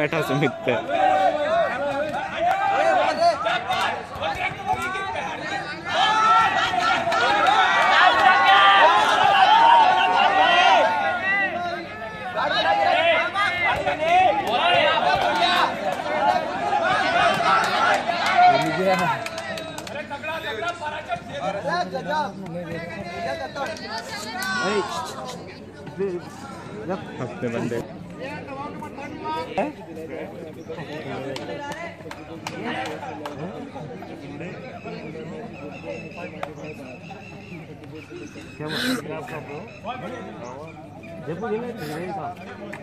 बैठा सुमित पे अपने बंदे। क्या आपका जयपुर ज़िले में